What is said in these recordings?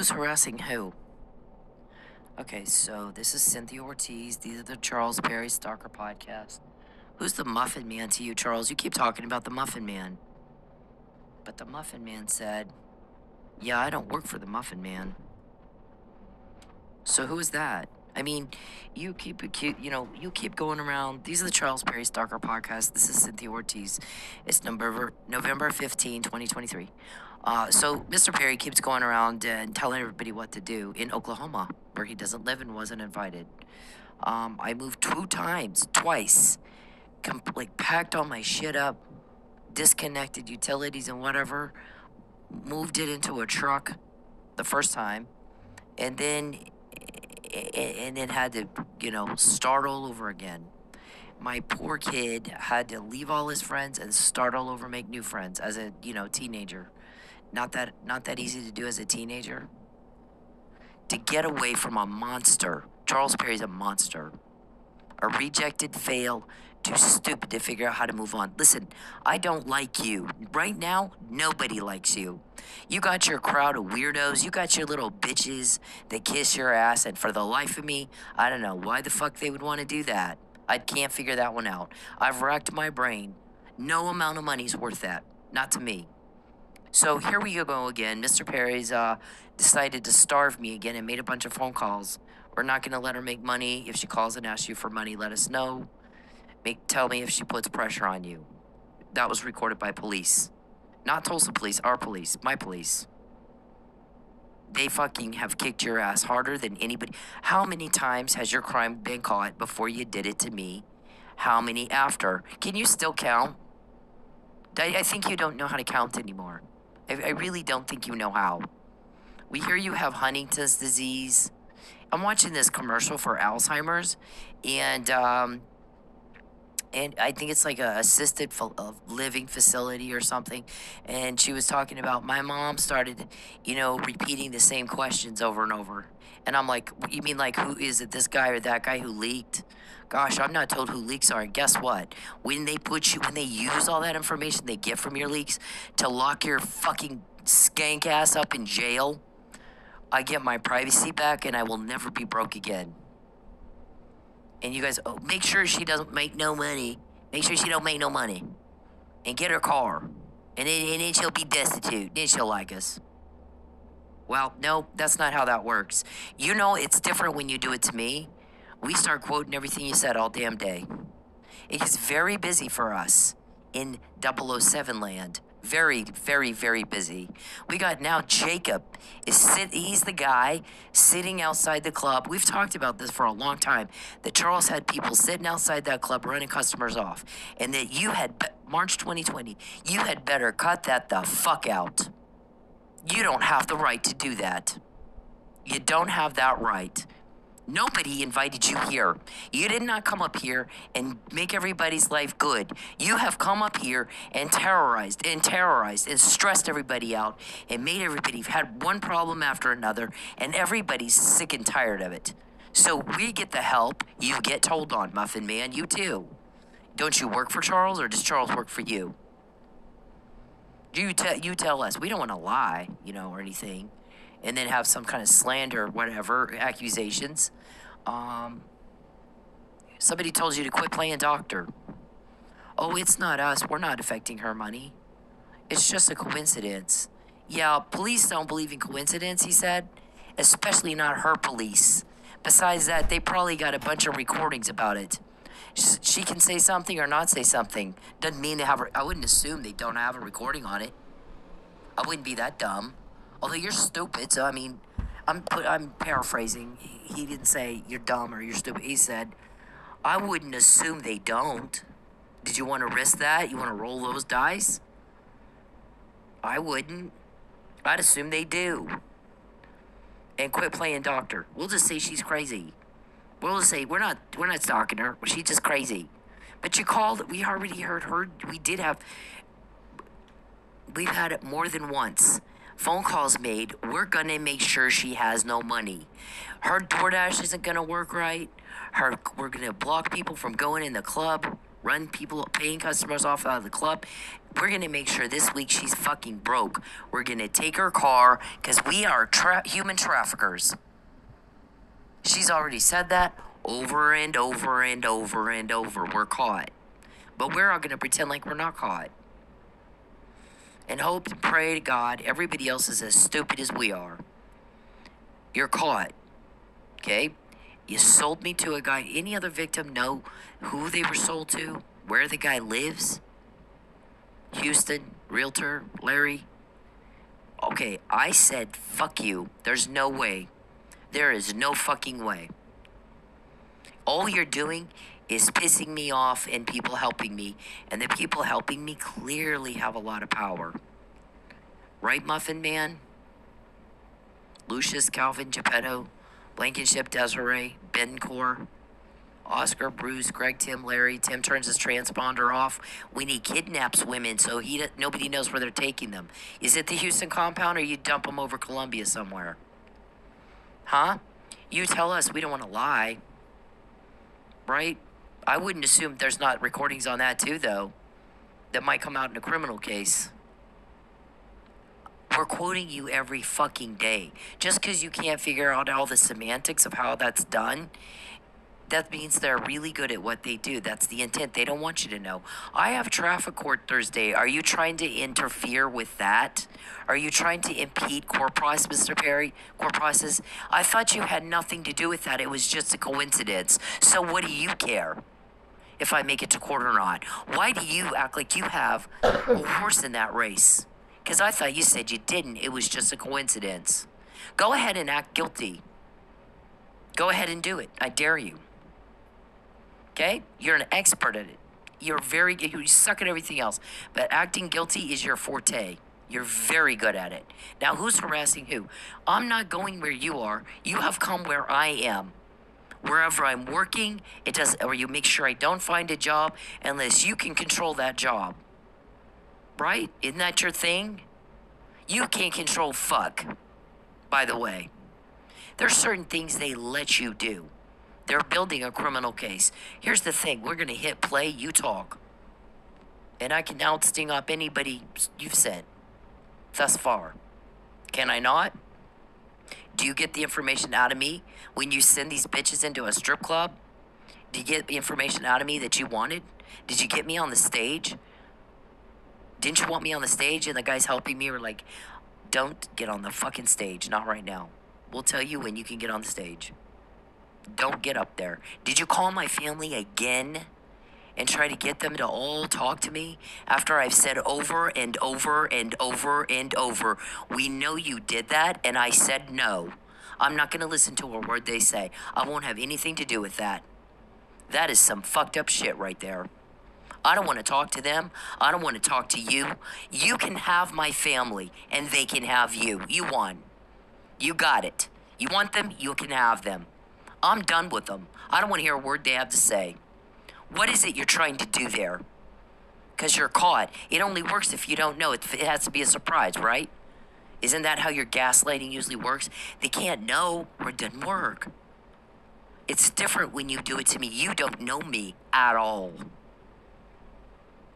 Who's harassing who? Okay, so this is Cynthia Ortiz. These are the Charles Perry Stalker podcast. Who's the Muffin Man to you, Charles? You keep talking about the Muffin Man. But the Muffin Man said, Yeah, I don't work for the Muffin Man. So who is that? I mean, you keep you know, you keep going around. These are the Charles Perry Stalker podcast. This is Cynthia Ortiz. It's November November 15, 2023. Uh, so Mr. Perry keeps going around and telling everybody what to do in Oklahoma, where he doesn't live and wasn't invited. Um, I moved two times, twice, com- like packed all my shit up, disconnected utilities and whatever, moved it into a truck the first time, and then and then had to, you know, start all over again. My poor kid had to leave all his friends and start all over, make new friends as a, you know, teenager. Not that not that easy to do as a teenager. To get away from a monster. Charles Perry's a monster. A rejected fail, too stupid to figure out how to move on. Listen, I don't like you. Right now, nobody likes you. You got your crowd of weirdos. You got your little bitches that kiss your ass. And for the life of me, I don't know why the fuck they would want to do that. I can't figure that one out. I've racked my brain. No amount of money's worth that. Not to me. So here we go again. Mr. Perry's uh, decided to starve me again and made a bunch of phone calls. We're not going to let her make money. If she calls and asks you for money, let us know. Make tell me if she puts pressure on you. That was recorded by police. Not Tulsa police, our police, my police. They fucking have kicked your ass harder than anybody. How many times has your crime been caught before you did it to me? How many after? Can you still count? I, I think you don't know how to count anymore. I, I really don't think you know how. We hear you have Huntington's disease. I'm watching this commercial for Alzheimer's, and um, and I think it's like a assisted uh, living facility or something. And she was talking about my mom started, you know, repeating the same questions over and over. And I'm like, you mean like who is it? This guy or that guy who leaked? Gosh, I'm not told who leaks are. And guess what? When they put you, when they use all that information they get from your leaks to lock your fucking skank ass up in jail, I get my privacy back and I will never be broke again and you guys oh, make sure she doesn't make no money. Make sure she don't make no money, and get her car, and then, and then she'll be destitute. Then she'll like us. Well, no, that's not how that works. You know it's different when you do it to me. We start quoting everything you said all damn day. It is very busy for us in 007 land. Very, very, very busy. We got now Jacob is sit. He's the guy sitting outside the club. We've talked about this for a long time. That Charles had people sitting outside that club running customers off, and that you had March 2020. You had better cut that the fuck out. You don't have the right to do that. You don't have that right. Nobody invited you here. You did not come up here and make everybody's life good. You have come up here and terrorized and terrorized and stressed everybody out and made everybody had one problem after another, and everybody's sick and tired of it. So we get the help you get told on, Muffin Man. You too. Don't you work for Charles, or does Charles work for you? You tell you tell us. We don't want to lie, you know, or anything, and then have some kind of slander, whatever accusations. Um, somebody told you to quit playing doctor. Oh, it's not us. We're not affecting her money. It's just a coincidence. Yeah, police don't believe in coincidence, he said. Especially not her police. Besides that, they probably got a bunch of recordings about it. She can say something or not say something. Doesn't mean they have. I wouldn't assume they don't have a recording on it. I wouldn't be that dumb. Although you're stupid, so I mean, I'm put, I'm paraphrasing. He, didn't say you're dumb or you're stupid. He said, I wouldn't assume they don't. Did you want to risk that? You want to roll those dice? I wouldn't. I'd assume they do. And quit playing doctor. We'll just say she's crazy. We'll just say we're not we're not stalking her. She's just crazy. But you called. We already heard her. We did have. We've had it more than once. Phone calls made. We're gonna make sure she has no money. Her DoorDash isn't gonna work right. Her we're gonna block people from going in the club. run people, paying customers off out of the club. We're to make sure this week she's fucking broke. We're to take her car because we are tra- human traffickers. She's already said that over and over and over and over. We're caught. But we're all to pretend like we're not caught. And hope and pray to God everybody else is as stupid as we are. You're caught. Okay? You sold me to a guy. Any other victim know who they were sold to? Where the guy lives? Houston, realtor, Larry? Okay, I said, fuck you. There's no way. There is no fucking way. All you're doing is pissing me off and people helping me. And the people helping me clearly have a lot of power. Right, Muffin Man? Lucius, Calvin, Geppetto, Blankenship, Desiree, Bencor, Oscar, Bruce, Greg, Tim, Larry. Tim turns his transponder off when he kidnaps women, so he nobody knows where they're taking them. Is it the Houston compound, or you dump them over Columbia somewhere? Huh? You tell us. We don't want to lie. Right? I wouldn't assume there's not recordings on that too, though. That might come out in a criminal case. We're quoting you every fucking day. Just because you can't figure out all the semantics of how that's done, that means they're really good at what they do. That's the intent. They don't want you to know. I have traffic court Thursday. Are you trying to interfere with that? Are you trying to impede court process, Mr. Perry? Court process? I thought you had nothing to do with that. It was just a coincidence. So what do you care? If I make it to court or not? Why do you act like you have a horse in that race? Because I thought you said you didn't. It was just a coincidence. Go ahead and act guilty. Go ahead and do it. I dare you. Okay? You're an expert at it. You're very, good, you suck at everything else. But acting guilty is your forte. You're very good at it. Now, who's harassing who? I'm not going where you are. You have come where I am. Wherever I'm working, it does, or you make sure I don't find a job unless you can control that job. Right? Isn't that your thing? You can't control fuck, by the way. There's certain things they let you do. They're building a criminal case. Here's the thing we're going to hit play, you talk. And I can now sting up anybody you've sent thus far. Can I not? Do you get the information out of me when you send these bitches into a strip club? Do you get the information out of me that you wanted? Did you get me on the stage? didn't you want me on the stage? And the guys helping me were like, don't get on the fucking stage, not right now. We'll tell you when you can get on the stage. Don't get up there. Did you call my family again and try to get them to all talk to me after I've said over and over and over and over, we know you did that, and I said no. I'm not going to listen to a word they say. I won't have anything to do with that. That is some fucked up shit right there. I don't want to talk to them. I don't want to talk to you. You can have my family and they can have you. You won. You got it. You want them, you can have them. I'm done with them. I don't want to hear a word they have to say. What is it you're trying to do there? Because you're caught. It only works if you don't know. It, it has to be a surprise, right? Isn't that how your gaslighting usually works? They can't know or it doesn't work. It's different when you do it to me. You don't know me at all.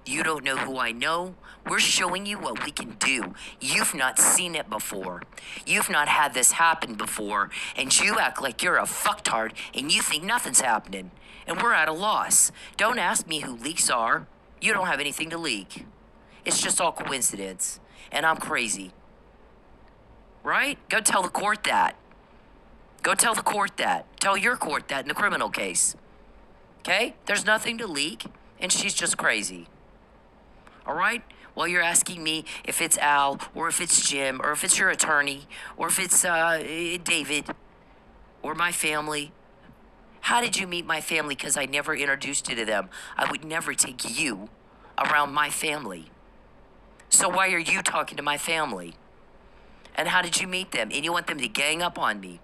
You don't know who I know. We're showing you what we can do. You've not seen it before. You've not had this happen before. And you act like you're a fucktard and you think nothing's happening. And we're at a loss. Don't ask me who leaks are. You don't have anything to leak. It's just all coincidence. And I'm crazy. Right? Go tell the court that. Go tell the court that. Tell your court that in the criminal case. Okay? There's nothing to leak, and she's just crazy all right? Well, you're asking me if it's Al, or if it's Jim, or if it's your attorney, or if it's uh, David, or my family. How did you meet my family? Because I never introduced you to them. I would never take you around my family. So why are you talking to my family? And how did you meet them? And you want them to gang up on me?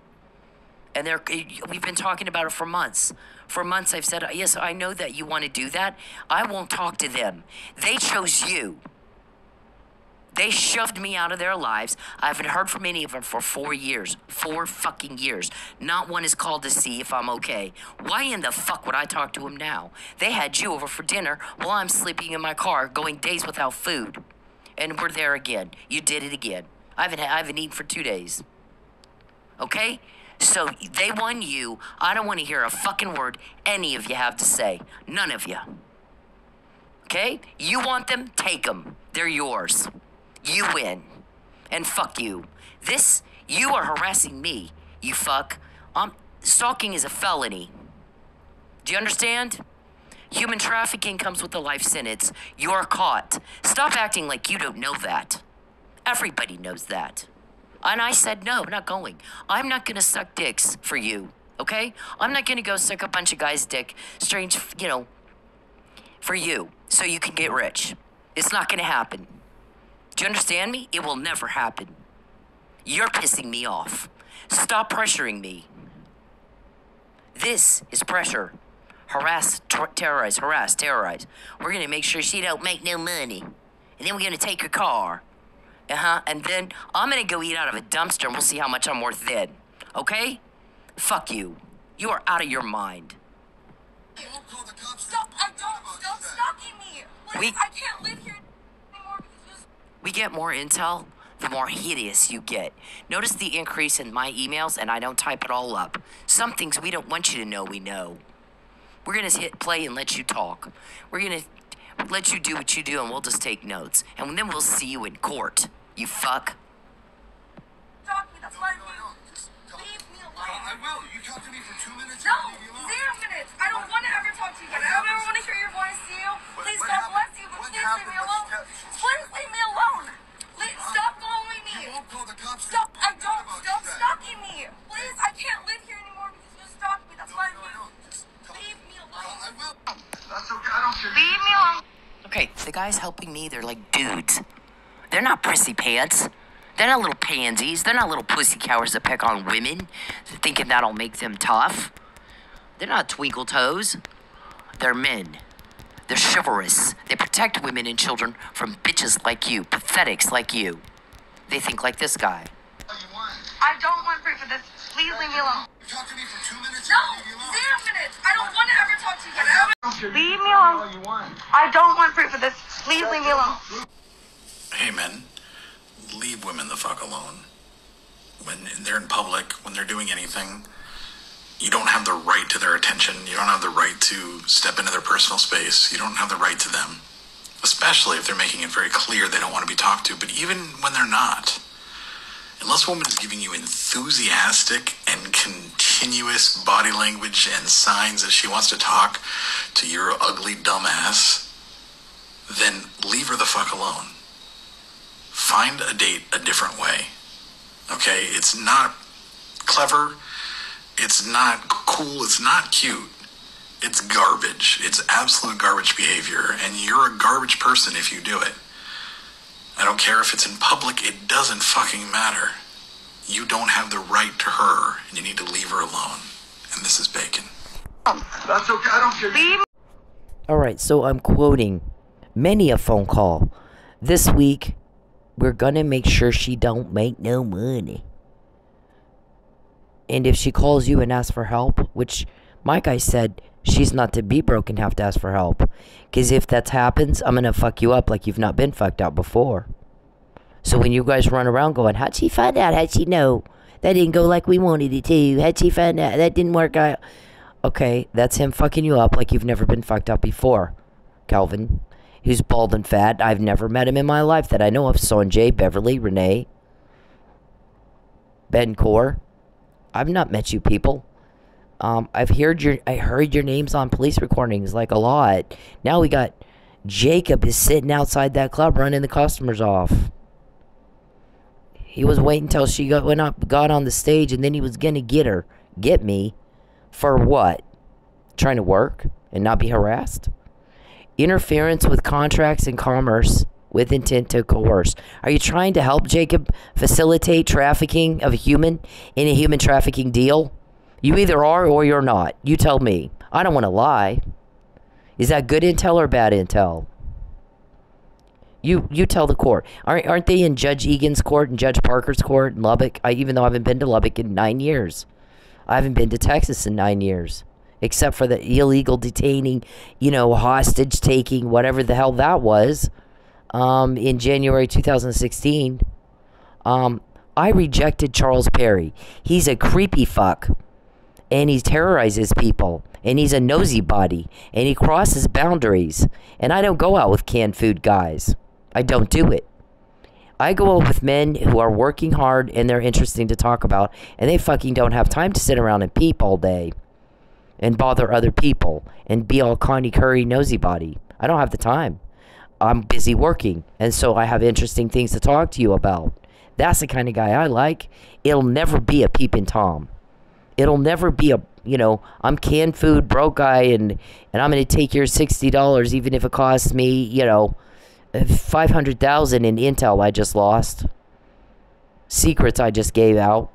And they're, eh, we've been talking about it for months. For months, I've said, Yes, I know that you want to do that. I won't talk to them. They chose you. They shoved me out of their lives. I haven't heard from any of them for four years. Four fucking years. Not one is called to see if I'm okay. Why in the fuck would I talk to them now? They had you over for dinner while I'm sleeping in my car, going days without food. And we're there again. You did it again. I haven't, I haven't eaten for two days. Okay? So they won you. I don't want to hear a fucking word any of you have to say. None of you. Okay? You want them? Take them. They're yours. You win. And fuck you. This, you are harassing me, you fuck. Um, stalking is a felony. Do you understand? Human trafficking comes with a life sentence. You're caught. Stop acting like you don't know that. Everybody knows that. And I said, no, I'm not going. I'm not going to suck dicks for you, okay? I'm not going to go suck a bunch of guys' dick, strange, you know, for you, so you can get rich. It's not going to happen. Do you understand me? It will never happen. You're pissing me off. Stop pressuring me. This is pressure. Harass, ter- terrorize, harass, terrorize. We're gonna make sure she don't make no money, and then we're gonna take her car. Uh huh. And then I'm gonna go eat out of a dumpster, and we'll see how much I'm worth then. Okay? Fuck you. You are out of your mind. Stop! I don't! Stop stalking me! We- I can't live here anymore because you We get more intel, the more hideous you get. Notice the increase in my emails, and I don't type it all up. Some things we don't want you to know we know. We're gonna hit play and let you talk. We're gonna let you do what you do, and we'll just take notes. And then we'll see you in court. You fuck. stalk me. That's what I do. Leave me alone. I will. You talk to me for two minutes. No! and leave. Zero minutes! I don't want to ever talk to you again. I don't ever want to hear your voice, to you. What- Please, what God happened- bless you, but what please leave me alone. Please leave me alone. Please, stop following me. You won't call the cops. Stop! I don't! about Stop that? stalking me! Please, I can't live here anymore because you stalk me. That's No, what I no, do. no. Just tell me. Leave me alone. I will. That's okay. I don't care. Leave me alone. Okay, the guys helping me, they're like dudes. They're not prissy pants. They're not little pansies. They're not little pussy cowards that pick on women, thinking that'll make them tough. They're not twinkle toes. They're men. They're chivalrous. They protect women and children from bitches like you, pathetics like you. They think like this guy. All you want. I don't want proof of this. Please leave me alone. You talk to me for two minutes. No! and leave me alone. Zero minutes! I don't want to ever talk to you again. I Leave me alone. All you want. I don't want proof of this. Please leave me alone. hey men, leave women the fuck alone. When they're in public, when they're doing anything, you don't have the right to their attention. You don't have the right to step into their personal space. You don't have the right to them. Especially if they're making it very clear they don't want to be talked to, but even when they're not. Unless a woman is giving you enthusiastic and continuous body language and signs that she wants to talk to your ugly dumbass, then leave her the fuck alone find a date a different way. Okay? It's not clever. It's not cool. It's not cute. It's garbage. It's absolute garbage behavior. And you're a garbage person if you do it. I don't care if it's in public, it doesn't fucking matter. You don't have the right to her, and you need to leave her alone. And this is Bacon. That's okay. I don't care. Leave Alright, so I'm quoting many a phone call. This week, we're gonna make sure she don't make no money. And if she calls you and asks for help, which my guy said she's not to be broken, have to ask for help. Cause if that happens, I'm gonna fuck you up like you've not been fucked out before. So when you guys run around going, how'd she find out? How'd she know? That didn't go like we wanted it to. How'd she find out? That didn't work out. Okay, that's him fucking you up like you've never been fucked up before. Calvin. He's bald and fat. I've never met him in my life that I know of. Sonjay, Beverly, Renee, Ben Core. I've not met you people. Um, I've heard your I heard your names on police recordings like a lot. Now we got Jacob is sitting outside that club running the customers off. He was waiting until she got went up got on the stage and then he was gonna get her. Get me. For what? Trying to work and not be harassed? Interference with contracts and commerce with intent to coerce. Are you trying to help Jacob facilitate trafficking of a human in a human trafficking deal? You either are or you're not. You tell me. I don't want to lie. Is that good intel or bad intel? You you tell the court. Aren't aren't they in Judge Egan's court and Judge Parker's court in Lubbock? I, even though I haven't been to Lubbock in nine years, I haven't been to Texas in nine years, except for the illegal detaining, you know, hostage taking, whatever the hell that was, um, in January 2016. Um, I rejected Charles Perry. He's a creepy fuck, and he terrorizes people, and he's a nosy body, and he crosses boundaries. And I don't go out with canned food guys. I don't do it. I go out with men who are working hard and they're interesting to talk about, and they fucking don't have time to sit around and peep all day and bother other people and be all Connie Curry nosy body. I don't have the time. I'm busy working, and so I have interesting things to talk to you about. That's the kind of guy I like. It'll never be a peeping Tom. It'll never be a you know I'm canned food broke guy and and I'm gonna take your sixty dollars even if it costs me you know 500,000 in intel I just lost. Secrets I just gave out.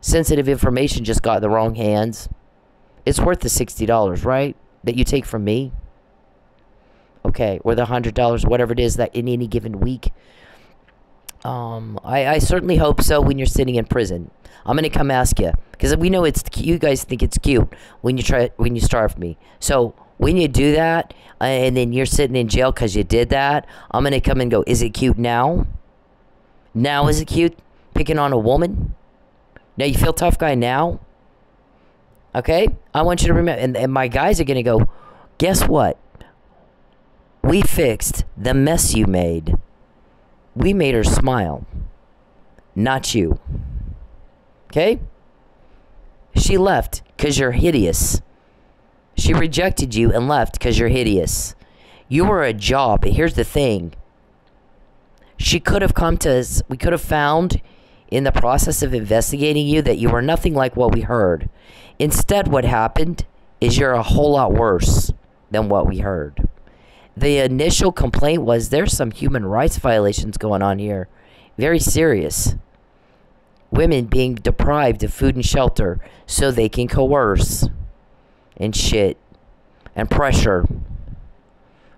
Sensitive information just got in the wrong hands. It's worth the $60, right? That you take from me. Okay, or the $100, whatever it is that in any given week. Um, I, I certainly hope so when you're sitting in prison. I'm gonna come ask you because we know it's you guys think it's cute when you try when you starve me. So when you do that and then you're sitting in jail because you did that, I'm gonna come and go. Is it cute now? Now is it cute picking on a woman? Now you feel tough guy now? Okay, I want you to remember, and, and my guys are gonna go. Guess what? We fixed the mess you made. We made her smile, not you. Okay? She left because you're hideous. She rejected you and left because you're hideous. You were a job, but here's the thing. She could have come to us, we could have found in the process of investigating you that you were nothing like what we heard. Instead, what happened is you're a whole lot worse than what we heard. The initial complaint was there's some human rights violations going on here. Very serious. Women being deprived of food and shelter so they can coerce and shit and pressure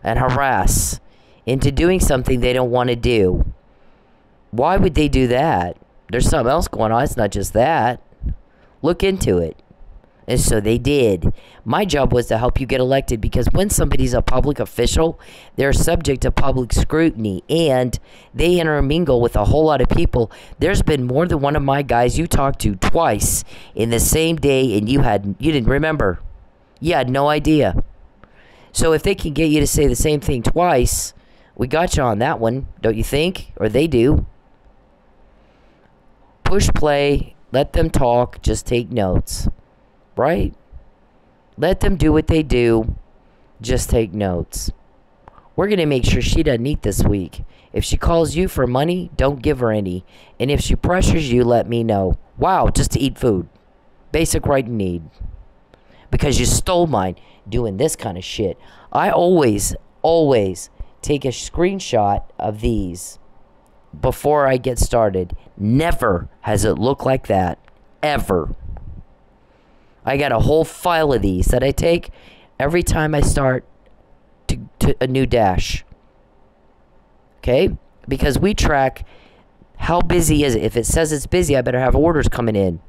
and harass into doing something they don't want to do. Why would they do that? There's something else going on. It's not just that. Look into it. And so they did. My job was to help you get elected because when somebody's a public official, they're subject to public scrutiny and they intermingle with a whole lot of people. There's been more than one of my guys you talked to twice in the same day and you had you didn't remember. You had no idea. So if they can get you to say the same thing twice, we got you on that one, don't you think? Or they do. Push play, let them talk, just take notes. Right? Let them do what they do, just take notes. We're going to make sure she doesn't eat this week. If she calls you for money, don't give her any. And if she pressures you, let me know. Wow, just to eat food. Basic right and need. Because you stole mine doing this kind of shit. I always, always take a screenshot of these before I get started. Never has it looked like that. Ever. I got a whole file of these that I take every time I start to, to a new dash. Okay? Because we track how busy is it. If it says it's busy, I better have orders coming in.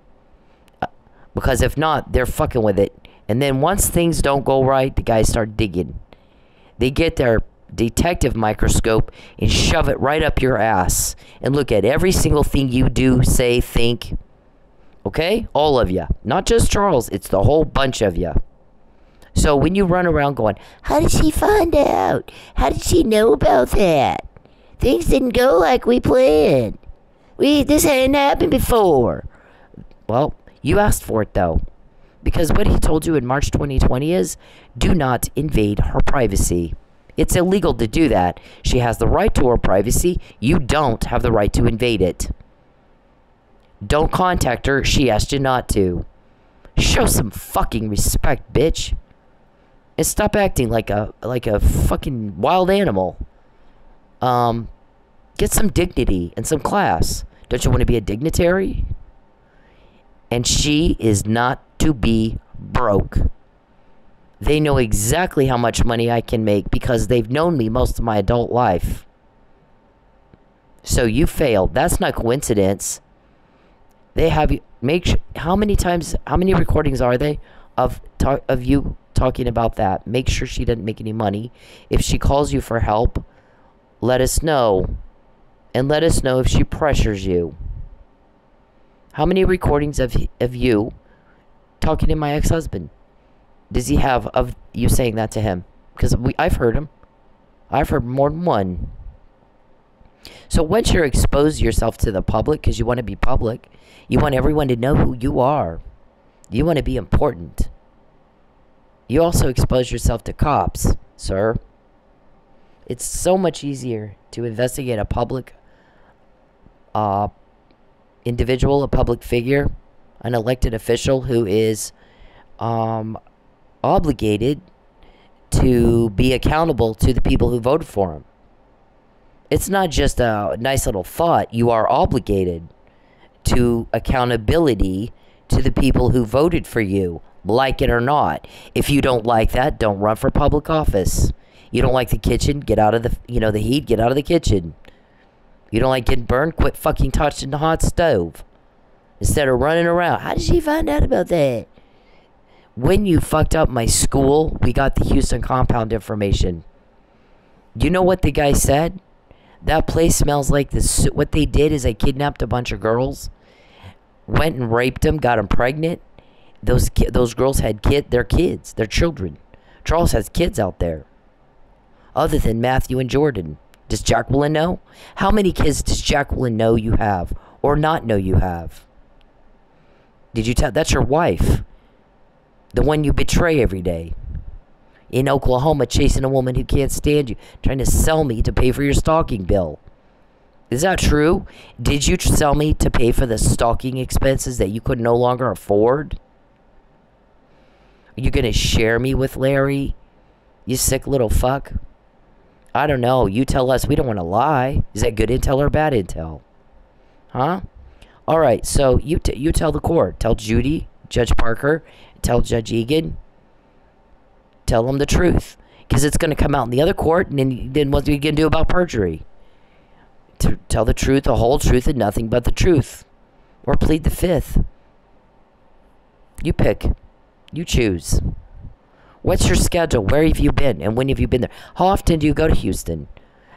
Uh, because if not, they're fucking with it. And then once things don't go right, the guys start digging. They get their detective microscope and shove it right up your ass and look at every single thing you do, say, think. Okay? All of you. Not just Charles, it's the whole bunch of you. So when you run around going, How did she find out? How did she know about that? Things didn't go like we planned. We this hadn't happened before. Well, you asked for it though. Because what he told you in March 2020 is do not invade her privacy. It's illegal to do that. She has the right to her privacy. You don't have the right to invade it. Don't contact her. She asked you not to. Show some fucking respect, bitch. And stop acting like a like a fucking wild animal. Um get some dignity and some class. Don't you want to be a dignitary? And she is not to be broke. They know exactly how much money I can make because they've known me most of my adult life. So you failed. That's not coincidence. They have you make sure, how many times how many recordings are they of talk, of you talking about that? Make sure she doesn't make any money. If she calls you for help, let us know. And let us know if she pressures you. How many recordings of of you talking to my ex-husband does he have of you saying that to him? Because I've heard him. I've heard more than one. So once you're expose yourself to the public, because you want to be public, you want everyone to know who you are. You want to be important. You also expose yourself to cops, sir. It's so much easier to investigate a public uh, individual, a public figure, an elected official who is um, obligated to be accountable to the people who voted for him. It's not just a nice little thought. You are obligated to accountability to the people who voted for you, like it or not. If you don't like that, don't run for public office. You don't like the kitchen, get out of the you know the heat, get out of the kitchen. You don't like getting burned, quit fucking touching the hot stove. Instead of running around. How did she find out about that? When you fucked up my school, we got the Houston compound information. You know what the guy said? That place smells like this. What they did is they kidnapped a bunch of girls, went and raped them, got them pregnant. Those those girls had kid, their kids, their children. Charles has kids out there. Other than Matthew and Jordan, does Jacqueline know? How many kids does Jacqueline know you have, or not know you have? Did you tell? That's your wife, the one you betray every day in Oklahoma chasing a woman who can't stand you, trying to sell me to pay for your stalking bill. Is that true? Did you sell me to pay for the stalking expenses that you could no longer afford? Are you going to share me with Larry? You sick little fuck? I don't know. You tell us. We don't want to lie. Is that good intel or bad intel? Huh? All right. So you you tell the court. Tell Judy, Judge Parker, tell Judge Egan, tell them the truth because it's going to come out in the other court and then, then what are you going to do about perjury? To tell the truth the whole truth and nothing but the truth or plead the fifth. You pick. You choose. What's your schedule? Where have you been and when have you been there? How often do you go to houston?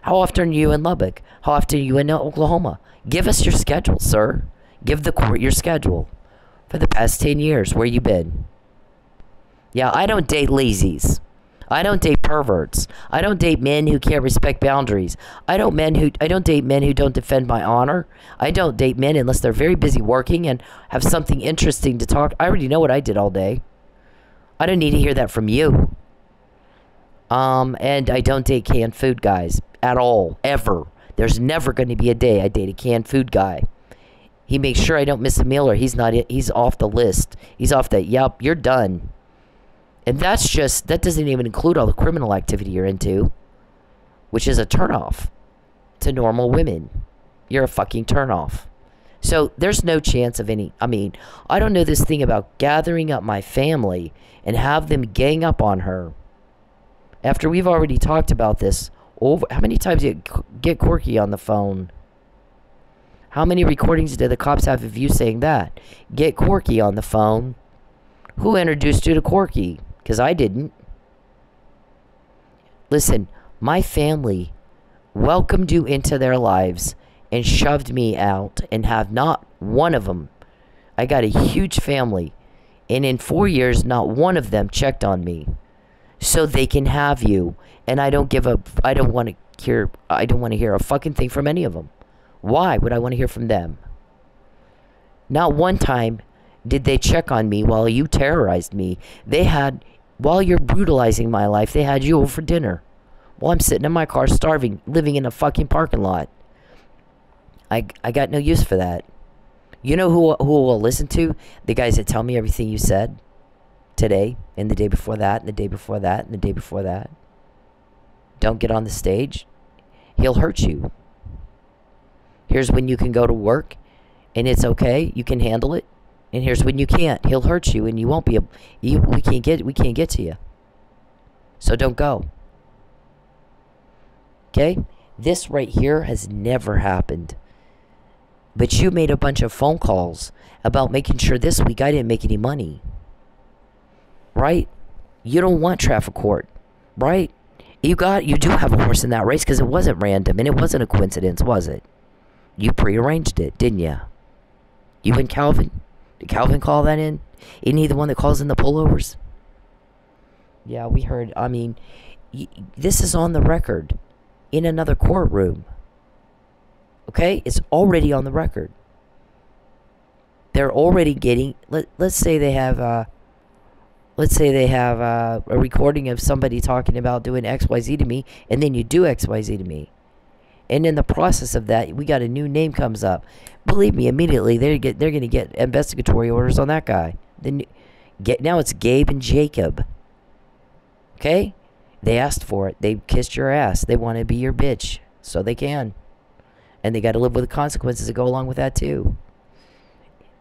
How often are you in lubbock? How often are you in oklahoma? Give us your schedule sir. Give the court your schedule. For the past 10 years where you been yeah, I don't date lazies. I don't date perverts. I don't date men who can't respect boundaries. I don't men who I don't date men who don't defend my honor. I don't date men unless they're very busy working and have something interesting to talk. I already know what I did all day. I don't need to hear that from you. Um, and I don't date canned food guys at all, ever. There's never going to be a day I date a canned food guy. He makes sure I don't miss a meal or he's not he's off the list. He's off the yep, you're done. And that's just, that doesn't even include all the criminal activity you're into, which is a turnoff to normal women. You're a fucking turnoff. So there's no chance of any. I mean, I don't know this thing about gathering up my family and have them gang up on her. After we've already talked about this, over how many times you get Corky on the phone? How many recordings did the cops have of you saying that? Get Corky on the phone. Who introduced you to Corky? Because I didn't. Listen, my family welcomed you into their lives and shoved me out, and have not one of them. I got a huge family, and in four years, not one of them checked on me, so they can have you. And I don't give a. I don't want to hear. I don't want to hear a fucking thing from any of them. Why would I want to hear from them? Not one time did they check on me while you terrorized me. They had while you're brutalizing my life, they had you over for dinner. While I'm sitting in my car starving, living in a fucking parking lot. I, I got no use for that. You know who who will listen to? The guys that tell me everything you said today, and the day before that, and the day before that, and the day before that. Don't get on the stage. He'll hurt you. Here's when you can go to work and it's okay. You can handle it. And here's when you can't. He'll hurt you, and you won't be. A, you, we can't get. We can't get to you. So don't go. Okay. This right here has never happened. But you made a bunch of phone calls about making sure this week I didn't make any money. Right? You don't want traffic court. Right? You got you do have a horse in that race because it wasn't random and it wasn't a coincidence, was it? You prearranged it, didn't you? You and Calvin? Did Calvin call that in? Isn't he the one that calls in the pullovers? Yeah, we heard. I mean, this is on the record in another courtroom. Okay? It's already on the record. They're already getting let let's say they have uh let's say they have uh, a recording of somebody talking about doing XYZ to me and then you do XYZ to me. And in the process of that, we got a new name comes up. Believe me, immediately they get they're going to get investigatory orders on that guy. Then get now it's Gabe and Jacob. Okay? They asked for it. They kissed your ass. They want to be your bitch, so they can. And they got to live with the consequences that go along with that too.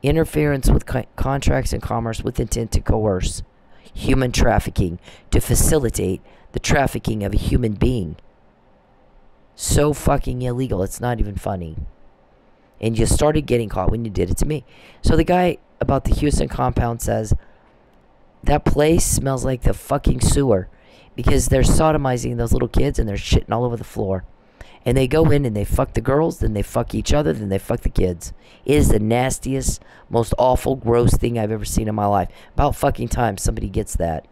Interference with co- contracts and commerce with intent to coerce. Human trafficking to facilitate the trafficking of a human being. So fucking illegal. It's not even funny. And you started getting caught when you did it to me. So the guy about the Houston compound says that place smells like the fucking sewer because they're sodomizing those little kids and they're shitting all over the floor. And they go in and they fuck the girls, then they fuck each other, then they fuck the kids. It is the nastiest, most awful, gross thing I've ever seen in my life. About fucking time somebody gets that.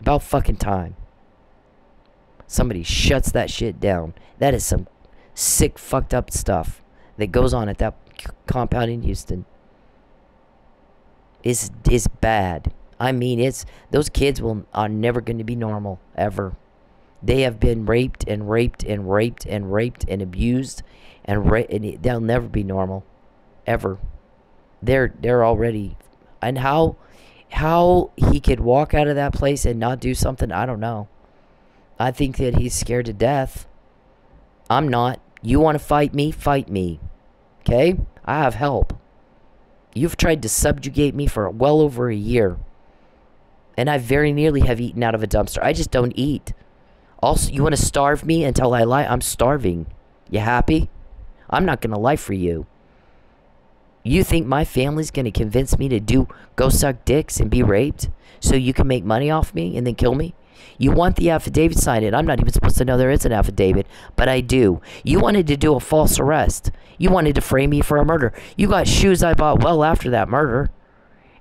About fucking time. Somebody shuts that shit down. That is some sick, fucked up stuff that goes on at that compound in Houston. It's, is bad. I mean, it's those kids will are never going to be normal ever. They have been raped and raped and raped and raped and abused, and, ra- and they'll never be normal, ever. They're they're already, and how how he could walk out of that place and not do something, I don't know. I think that he's scared to death. I'm not. You want to fight me? Fight me. Okay? I have help. You've tried to subjugate me for well over a year. And I very nearly have eaten out of a dumpster. I just don't eat. Also, you want to starve me until I lie? I'm starving. You happy? I'm not going to lie for you. You think my family's going to convince me to do go suck dicks and be raped so you can make money off me and then kill me? You want the affidavit signed, and I'm not even supposed to know there is an affidavit, but I do. You wanted to do a false arrest. You wanted to frame me for a murder. You got shoes I bought well after that murder.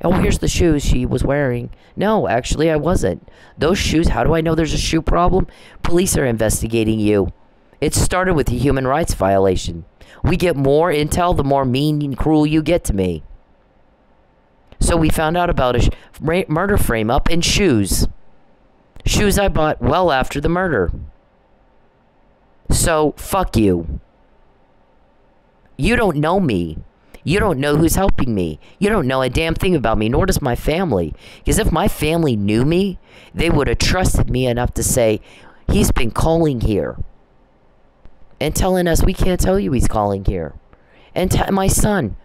Oh, here's the shoes she was wearing. No, actually, I wasn't. Those shoes, how do I know there's a shoe problem? Police are investigating you. It started with a human rights violation. We get more intel the more mean and cruel you get to me. So we found out about a murder frame up and shoes. Shoes I bought well after the murder. So, fuck you. You don't know me. You don't know who's helping me. You don't know a damn thing about me, nor does my family. Because if my family knew me, they would have trusted me enough to say, he's been calling here. And telling us we can't tell you he's calling here. And my son,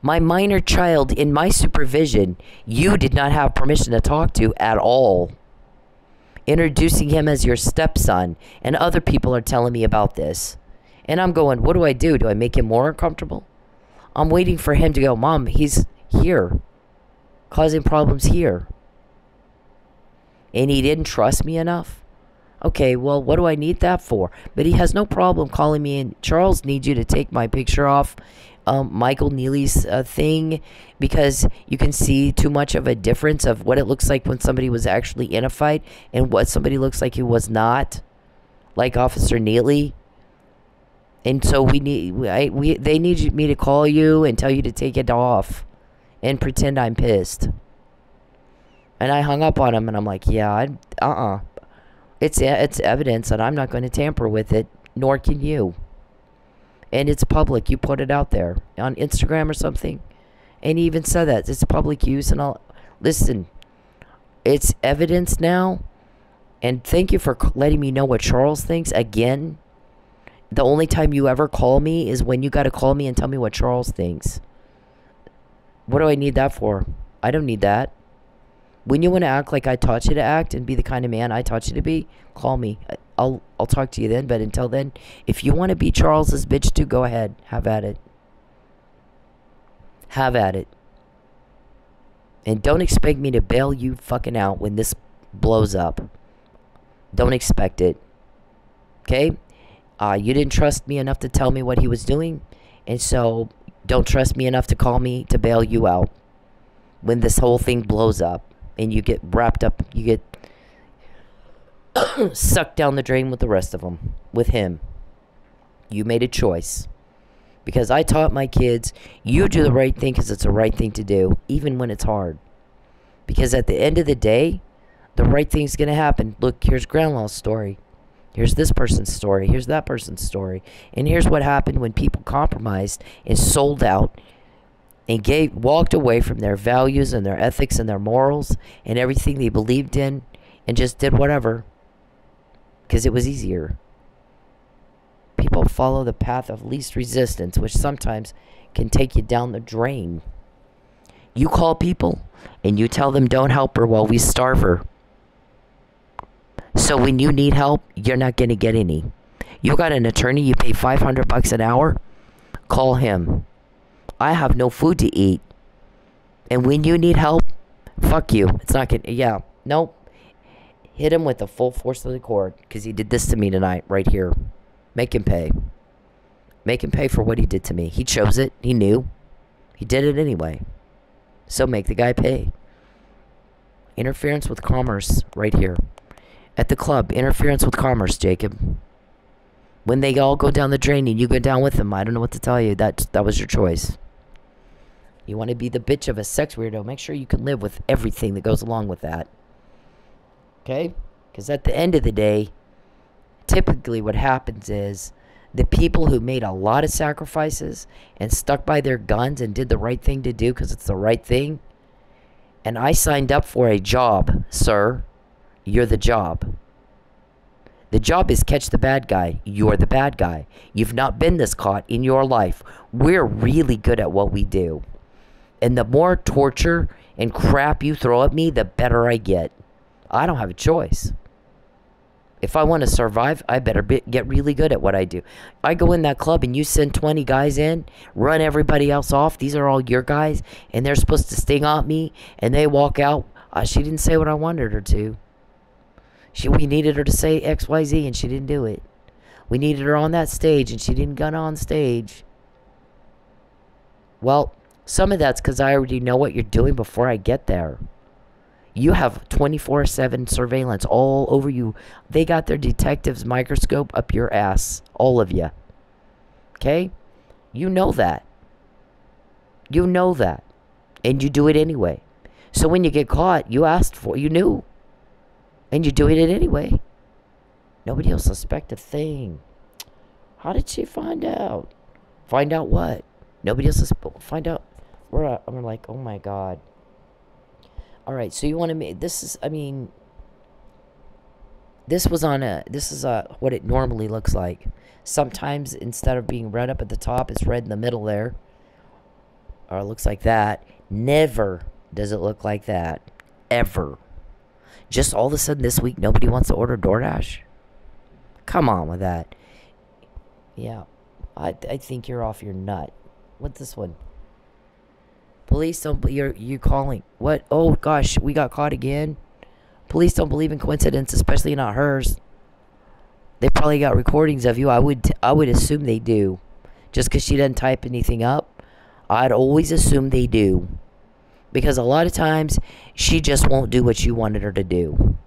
my minor child in my supervision, you did not have permission to talk to at all introducing him as your stepson, and other people are telling me about this. And I'm going, what do I do? Do I make him more uncomfortable? I'm waiting for him to go, Mom, he's here, causing problems here. And he didn't trust me enough? Okay, well, what do I need that for? But he has no problem calling me in. Charles needs you to take my picture off um, Michael Neely's uh, thing because you can see too much of a difference of what it looks like when somebody was actually in a fight and what somebody looks like who was not, like Officer Neely. And so we need, I, we, they need me to call you and tell you to take it off, and pretend I'm pissed. And I hung up on him, and I'm like, yeah, I, uh-uh, it's it's evidence, and I'm not going to tamper with it, nor can you and it's public. You put it out there on Instagram or something, and he even said that it's public use. And I'll listen. It's evidence now, and thank you for letting me know what Charles thinks again. The only time you ever call me is when you got to call me and tell me what Charles thinks. What do I need that for? I don't need that. When you want to act like I taught you to act and be the kind of man I taught you to be, call me. I'll I'll talk to you then. But until then, if you want to be Charles's bitch too, go ahead. Have at it. Have at it. And don't expect me to bail you fucking out when this blows up. Don't expect it. Okay? Uh, you didn't trust me enough to tell me what he was doing. And so don't trust me enough to call me to bail you out when this whole thing blows up and you get wrapped up, you get sucked down the drain with the rest of them, with him. You made a choice. Because I taught my kids, you do the right thing because it's the right thing to do, even when it's hard. Because at the end of the day, the right thing's going to happen. Look, here's Grandma's story. Here's this person's story. Here's that person's story. And here's what happened when people compromised and sold out and gave, walked away from their values and their ethics and their morals and everything they believed in and just did whatever because it was easier. People follow the path of least resistance, which sometimes can take you down the drain. You call people and you tell them don't help her while we starve her. So when you need help, you're not going to get any. You got an attorney, you pay 500 bucks an hour, call him. I have no food to eat. And when you need help, fuck you. It's not to, yeah, nope. Hit him with the full force of the cord because he did this to me tonight, right here. Make him pay. Make him pay for what he did to me. He chose it. He knew. He did it anyway. So make the guy pay. Interference with commerce right here. At the club, interference with commerce, Jacob. When they all go down the drain and you go down with them, I don't know what to tell you. That that was your choice. You want to be the bitch of a sex weirdo, make sure you can live with everything that goes along with that. Okay? Because at the end of the day, typically what happens is the people who made a lot of sacrifices and stuck by their guns and did the right thing to do because it's the right thing. And I signed up for a job, sir. You're the job. The job is catch the bad guy. You're the bad guy. You've not been this caught in your life. We're really good at what we do. And the more torture and crap you throw at me, the better I get. I don't have a choice. If I want to survive, I better be, get really good at what I do. I go in that club and you send 20 guys in, run everybody else off. These are all your guys, and they're supposed to sting on me, and they walk out. Uh, she didn't say what I wanted her to. She, we needed her to say X, Y, Z, and she didn't do it. We needed her on that stage, and she didn't get on stage. Well, some of that's because I already know what you're doing before I get there. You have 24 7 surveillance all over you. They got their detective's microscope up your ass. All of you. Okay? You know that. You know that. And you do it anyway. So when you get caught, you asked for you knew. And you're doing it anyway. Nobody will suspect a thing. How did she find out? Find out what? Nobody else is find out. We're uh, I'm like, oh my god. All right, so you want to make this is I mean this was on a this is a what it normally looks like. Sometimes instead of being red up at the top, it's red in the middle there. Or it looks like that. Never does it look like that. Ever. Just all of a sudden this week nobody wants to order DoorDash. Come on with that. Yeah. I I think you're off your nut. What's this one? Police don't. You're you calling what? Oh gosh, we got caught again. Police don't believe in coincidence, especially not hers. They probably got recordings of you. I would I would assume they do, just because she doesn't type anything up. I'd always assume they do, because a lot of times she just won't do what you wanted her to do,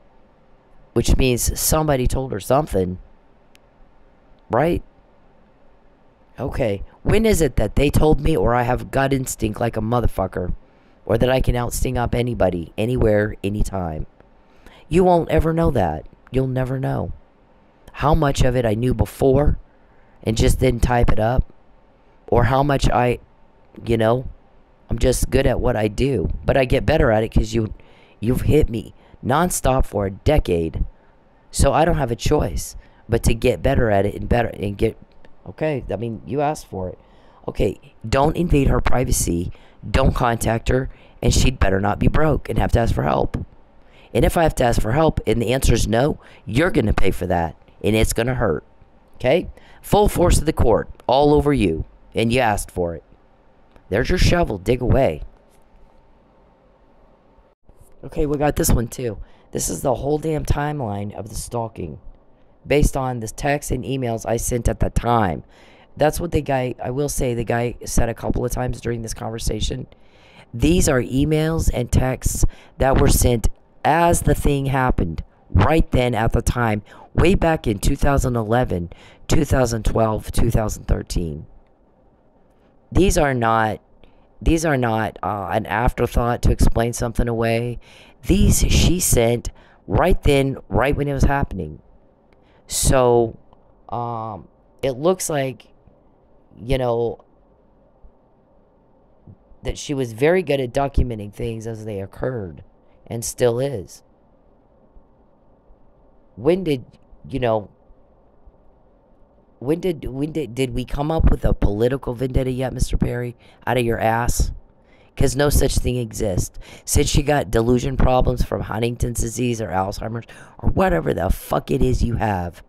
which means somebody told her something. Right? Okay, when is it that they told me or I have gut instinct like a motherfucker? Or that I can outsting up anybody, anywhere, anytime? You won't ever know that. You'll never know. How much of it I knew before and just didn't type it up. Or how much I, you know, I'm just good at what I do. But I get better at it because you, you've hit me nonstop for a decade. So I don't have a choice but to get better at it and better and get Okay, I mean, you asked for it. Okay, don't invade her privacy. Don't contact her, and she'd better not be broke and have to ask for help. And if I have to ask for help and the answer is no, you're going to pay for that. and it's going to hurt. Okay? Full force of the court, all over you, and you asked for it. There's your shovel, dig away. Okay, we got this one too. This is the whole damn timeline of the stalking based on the texts and emails I sent at the time. That's what the guy, I will say, the guy said a couple of times during this conversation. These are emails and texts that were sent as the thing happened, right then at the time, way back in 2011, 2012, 2013. These are not these are not uh, an afterthought to explain something away. These she sent right then, right when it was happening. So, um, it looks like, you know, that she was very good at documenting things as they occurred and still is. When did, you know, when did when did did we come up with a political vendetta yet, Mr. Perry, out of your ass? Because no such thing exists. Since you got delusion problems from Huntington's disease or Alzheimer's or whatever the fuck it is you have,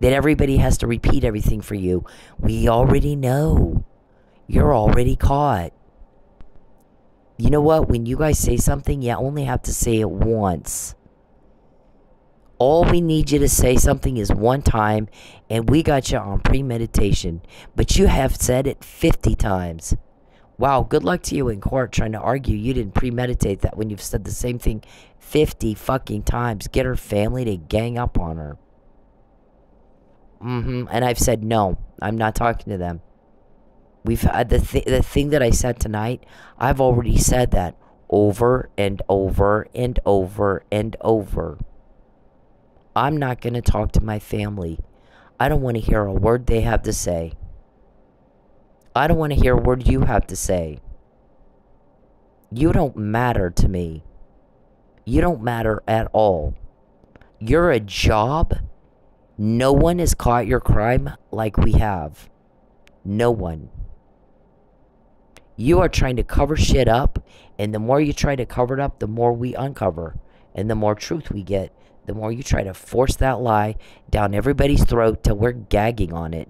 that everybody has to repeat everything for you. We already know. You're already caught. You know what? When you guys say something, you only have to say it once. All we need you to say something is one time, and we got you on premeditation. But you have said it 50 times. Wow, good luck to you in court trying to argue you didn't premeditate that when you've said the same thing 50 fucking times. Get her family to gang up on her. Mm-hmm. And I've said no. I'm not talking to them. We've had the th- the thing that I said tonight. I've already said that over and over and over and over. I'm not going to talk to my family. I don't want to hear a word they have to say. I don't want to hear a word you have to say. You don't matter to me. You don't matter at all. You're a job. No one has caught your crime like we have. No one. You are trying to cover shit up, and the more you try to cover it up, the more we uncover, and the more truth we get the more you try to force that lie down everybody's throat till we're gagging on it.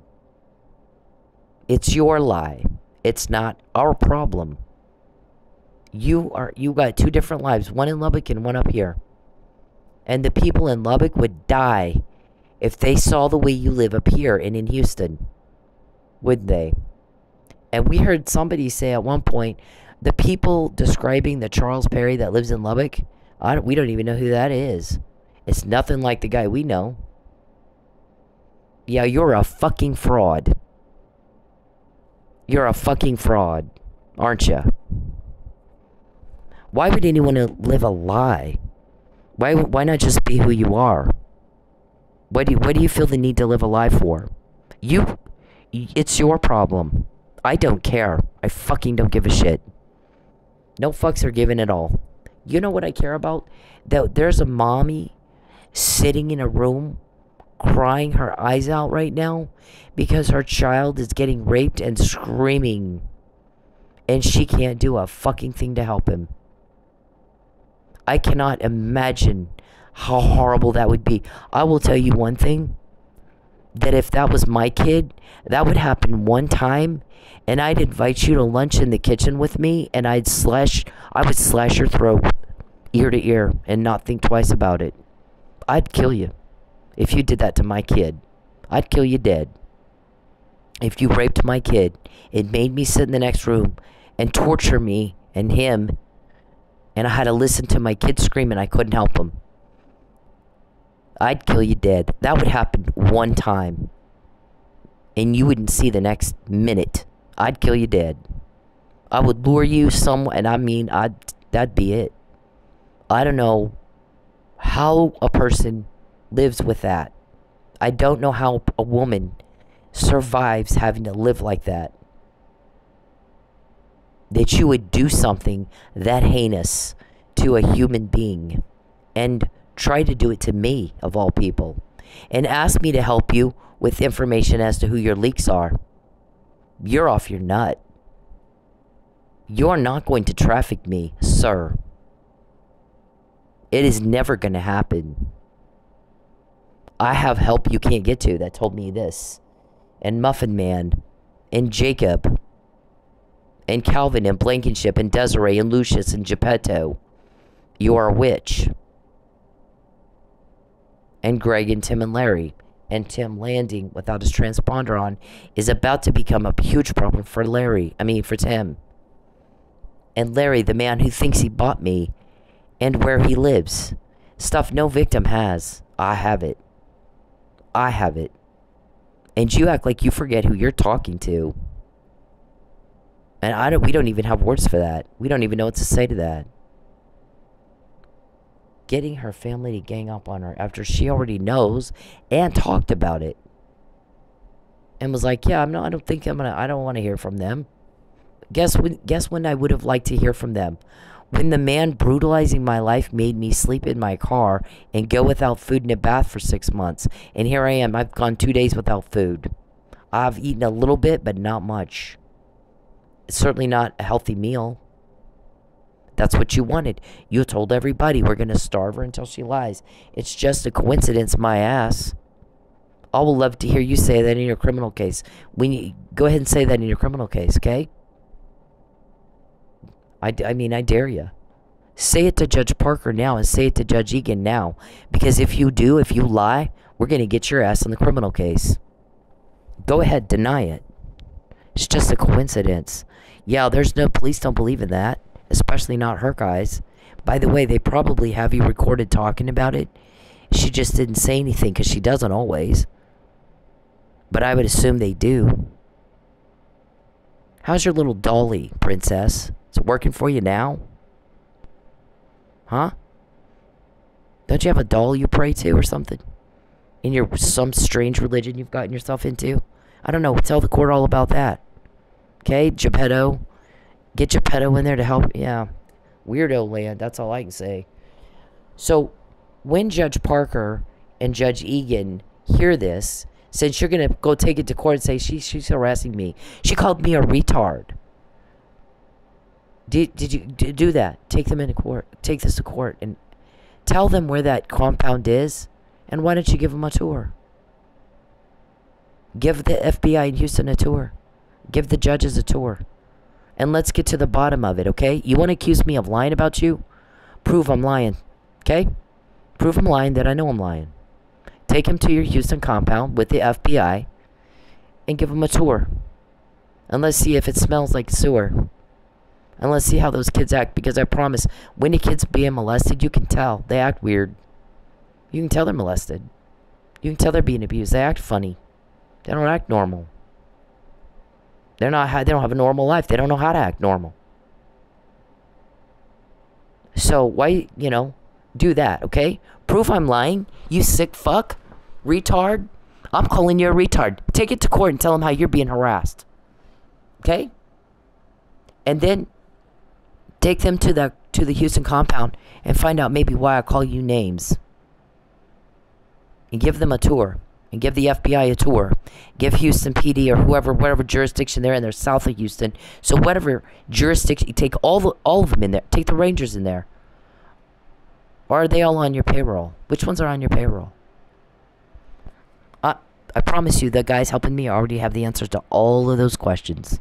It's your lie. It's not our problem. You are you got two different lives, one in Lubbock and one up here. And the people in Lubbock would die if they saw the way you live up here and in Houston. Would they? And we heard somebody say at one point, the people describing the Charles Perry that lives in Lubbock, don't, we don't even know who that is. It's nothing like the guy we know. Yeah, you're a fucking fraud. You're a fucking fraud, aren't you? Why would anyone live a lie? Why why not just be who you are? What do you, what do you feel the need to live a lie for? You it's your problem. I don't care. I fucking don't give a shit. No fucks are given at all. You know what I care about? That there's a mommy sitting in a room crying her eyes out right now because her child is getting raped and screaming and she can't do a fucking thing to help him. I cannot imagine how horrible that would be. I will tell you one thing that if that was my kid, that would happen one time and I'd invite you to lunch in the kitchen with me and I'd slash I would slash your throat ear to ear and not think twice about it. I'd kill you if you did that to my kid. I'd kill you dead. If you raped my kid and made me sit in the next room and torture me and him, and I had to listen to my kid scream and I couldn't help him, I'd kill you dead. That would happen one time. And you wouldn't see the next minute. I'd kill you dead. I would lure you somewhere, and I mean, I'd, that'd be it. I don't know how a person lives with that. I don't know how a woman survives having to live like that. That you would do something that heinous to a human being and try to do it to me, of all people, and ask me to help you with information as to who your leaks are. You're off your nut. You're not going to traffic me, sir. It is never going to happen. I have help you can't get to that told me this. And Muffin Man. And Jacob. And Calvin and Blankenship and Desiree and Lucius and Geppetto. You are a witch. And Greg and Tim and Larry. And Tim landing without his transponder on is about to become a huge problem for Larry. I mean, for Tim. And Larry, the man who thinks he bought me, and where he lives. Stuff no victim has. I have it. I have it. And you act like you forget who you're talking to. And I don't we don't even have words for that. We don't even know what to say to that. Getting her family to gang up on her after she already knows and talked about it. And was like, "Yeah, I'm not I don't think I'm going to I don't want to hear from them." Guess when guess when I would have liked to hear from them? When the man brutalizing my life made me sleep in my car and go without food and a bath for six months. And here I am, I've gone two days without food. I've eaten a little bit, but not much. It's certainly not a healthy meal. That's what you wanted. You told everybody we're going to starve her until she lies. It's just a coincidence, my ass. I will love to hear you say that in your criminal case. When you go ahead and say that in your criminal case, okay? I, I mean, I dare you. Say it to Judge Parker now and say it to Judge Egan now. Because if you do, if you lie, we're going to get your ass in the criminal case. Go ahead, deny it. It's just a coincidence. Yeah, there's no police don't believe in that, especially not her guys. By the way, they probably have you recorded talking about it. She just didn't say anything because she doesn't always. But I would assume they do. How's your little dolly, princess? Is it working for you now? Huh? Don't you have a doll you pray to or something? In your some strange religion you've gotten yourself into? I don't know. Tell the court all about that. Okay, Geppetto. Get Geppetto in there to help. Yeah. Weirdo land. That's all I can say. So, when Judge Parker and Judge Egan hear this, since you're going to go take it to court and say she, she's harassing me, she called me a retard. Did, did you do that? Take them into court. Take this to court and tell them where that compound is. And why don't you give them a tour? Give the FBI in Houston a tour. Give the judges a tour. And let's get to the bottom of it, okay? You want to accuse me of lying about you? Prove I'm lying, okay? Prove I'm lying that I know I'm lying. Take him to your Houston compound with the FBI and give him a tour. And let's see if it smells like sewer. And let's see how those kids act because I promise when the kids being molested, you can tell. They act weird. You can tell they're molested. You can tell they're being abused. They act funny. They don't act normal. They're not they don't have a normal life. They don't know how to act normal. So why, you know, do that, okay? Proof I'm lying, you sick fuck, retard. I'm calling you a retard. Take it to court and tell them how you're being harassed. Okay? And then take them to the to the Houston compound and find out maybe why I call you names. And give them a tour. And give the FBI a tour. Give Houston PD or whoever, whatever jurisdiction they're in, they're south of Houston. So whatever jurisdiction, take all the, all of them in there. Take the Rangers in there. Or are they all on your payroll? Which ones are on your payroll? I, I promise you, the guys helping me already have the answers to all of those questions.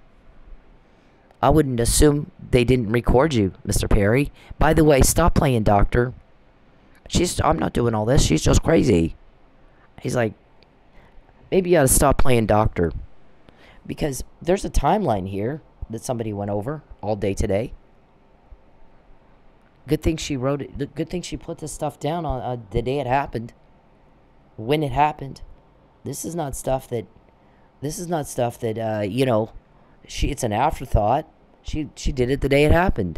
I wouldn't assume they didn't record you, Mr. Perry. By the way, stop playing doctor. She's I'm not doing all this. She's just crazy. He's like maybe you ought to stop playing doctor. Because there's a timeline here that somebody went over all day today. Good thing she wrote it. Good thing she put this stuff down on uh, the day it happened. When it happened. This is not stuff that this is not stuff that uh, you know, she it's an afterthought. She she did it the day it happened.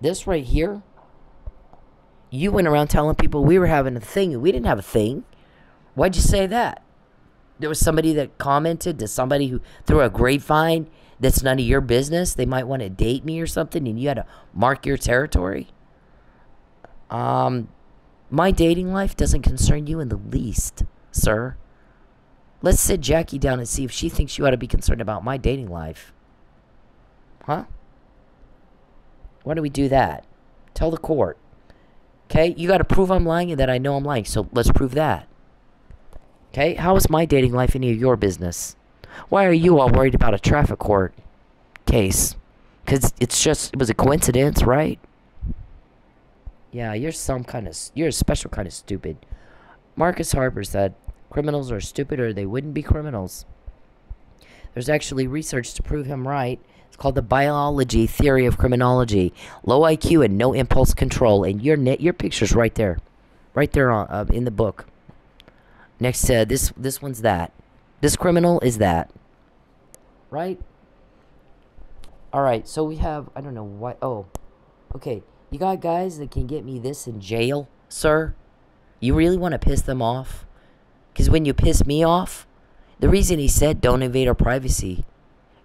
This right here, you went around telling people we were having a thing and we didn't have a thing. Why'd you say that? There was somebody that commented to somebody who through a grapevine that's none of your business. They might want to date me or something, and you had to mark your territory. Um, my dating life doesn't concern you in the least, sir. Let's sit Jackie down and see if she thinks you ought to be concerned about my dating life. Huh? Why do we do that? Tell the court. Okay? You got to prove I'm lying and that I know I'm lying. So let's prove that. Okay? How is my dating life any of your business? Why are you all worried about a traffic court case? Because it's just, it was a coincidence, right? Yeah, you're some kind of, you're a special kind of stupid. Marcus Harper said, criminals are stupid or they wouldn't be criminals. There's actually research to prove him right. Called the biology theory of criminology. Low IQ and no impulse control. And your net, your picture's right there, right there on, uh, in the book. Next to this, this one's that. This criminal is that. Right? Alright, so we have, I don't know why, oh. Okay, you got guys that can get me this in jail, sir? You really want to piss them off? Because when you piss me off, the reason he said don't invade our privacy,